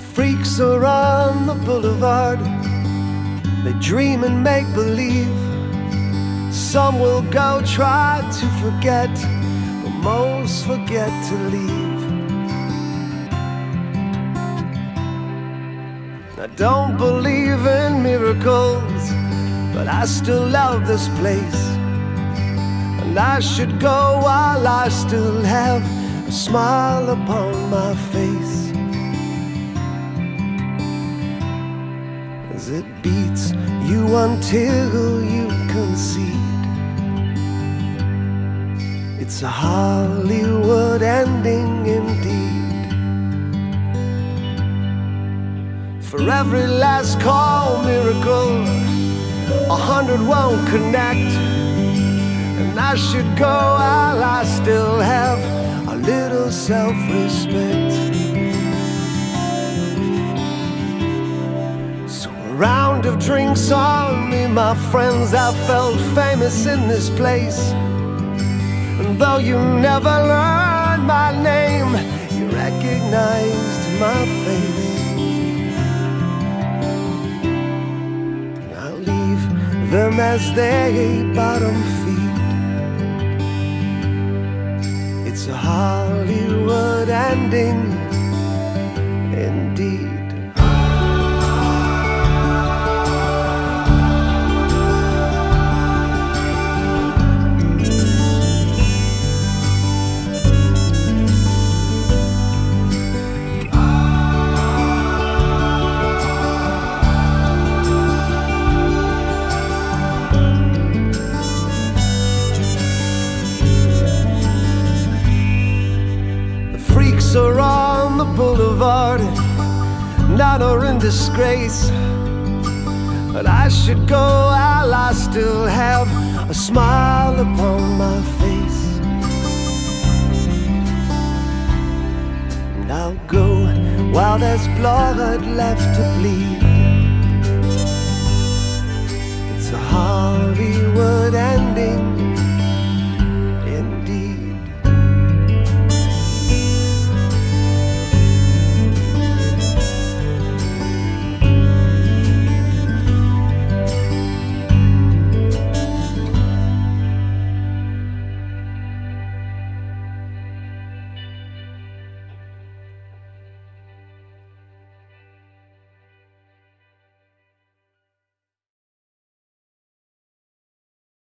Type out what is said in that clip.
freaks are on the boulevard. They dream and make believe. Some will go try to forget, but most forget to leave. I don't believe in miracles, but I still love this place. And I should go while I still have a smile upon beats you until you concede. It's a Hollywood ending indeed. For every last call miracle, a hundred won't connect. And I should go while I still have a little self respect. Round of drinks on me, my friends. I felt famous in this place. And though you never learned my name, you recognized my face. And I'll leave them as they bottom feed. It's a Hollywood ending, indeed. None are in disgrace. But I should go while I still have a smile upon my face. And I'll go while there's blood left to bleed.